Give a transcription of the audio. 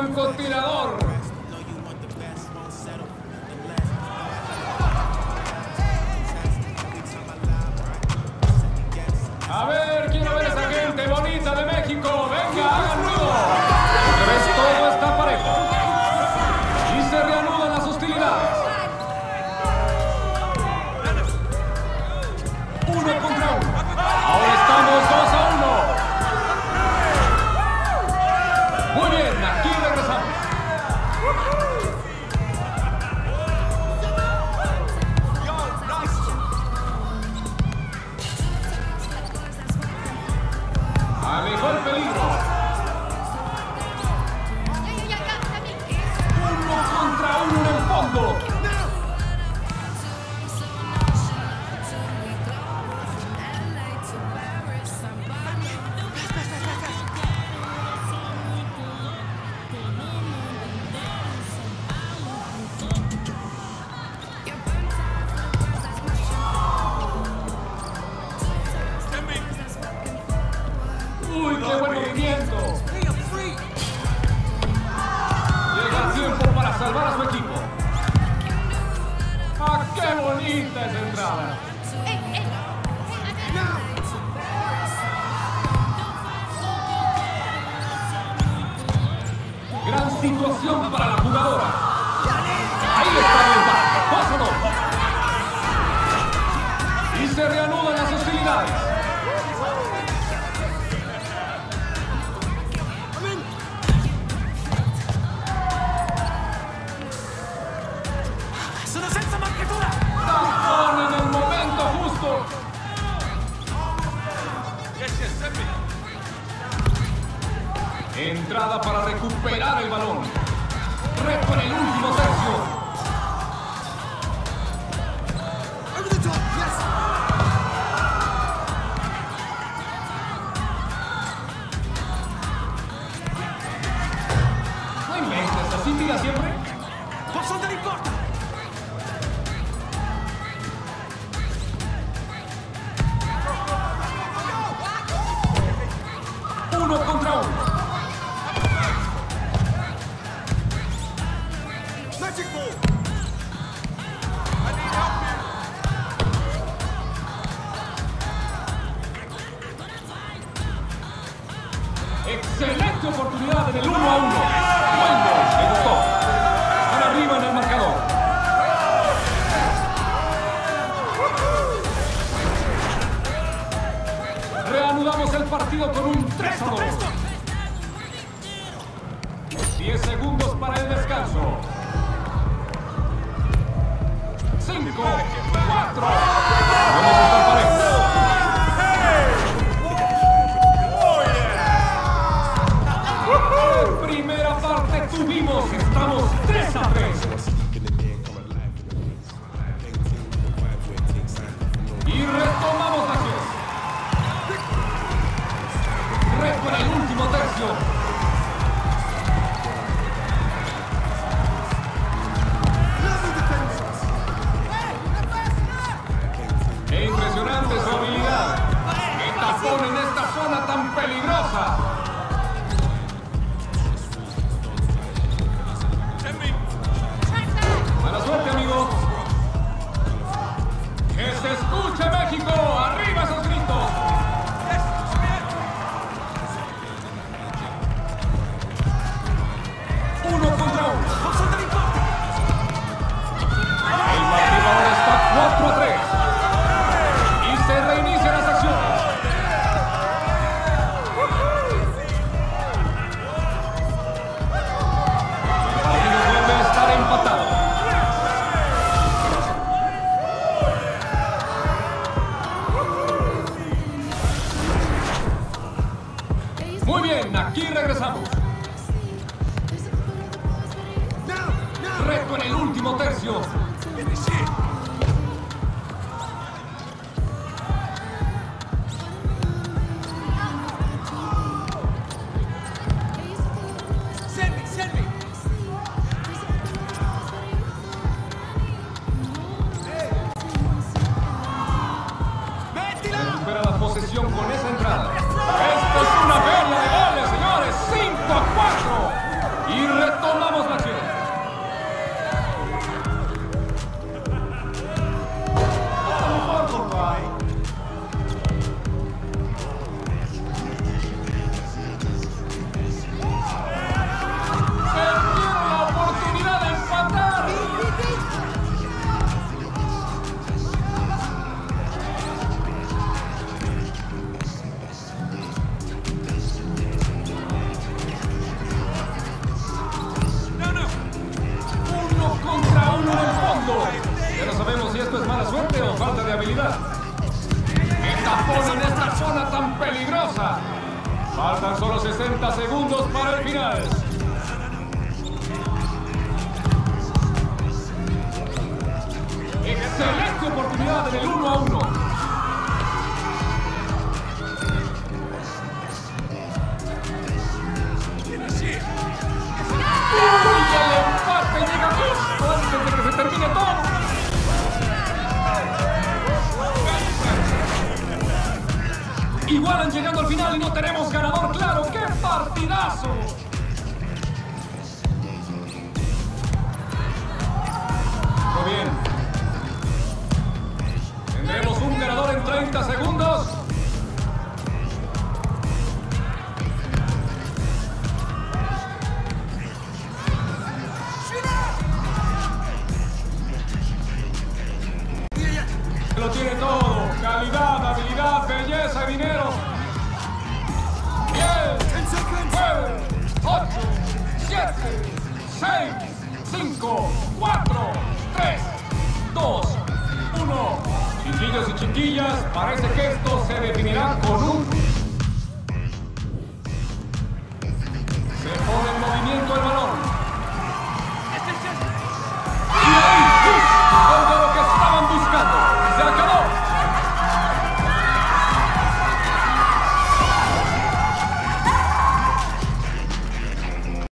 francotirador. bonita esa entrada. Gran situación para la jugadora. Ahí está el empate. Pásalo. Y se reanudan las hostilidades. Entrada para recuperar el balón. Tres por el último tercio. oportunidad en el 1 a 1. Arriba en el marcador. Reanudamos el partido con un 3 a 2. 10 segundos para el descanso. 5 주십시오. regresamos. Reto en el último tercio. segundo. Ya no sabemos si esto es mala suerte o falta de habilidad. ¡Qué tapón en esta zona tan peligrosa! Faltan solo 60 segundos para el final. ¡Excelente oportunidad en el 1! stop. 6, 5, 4, 3, 2, 1. Chiquillos y chiquillas, parece que esto se definirá con un... Se pone en movimiento el balón.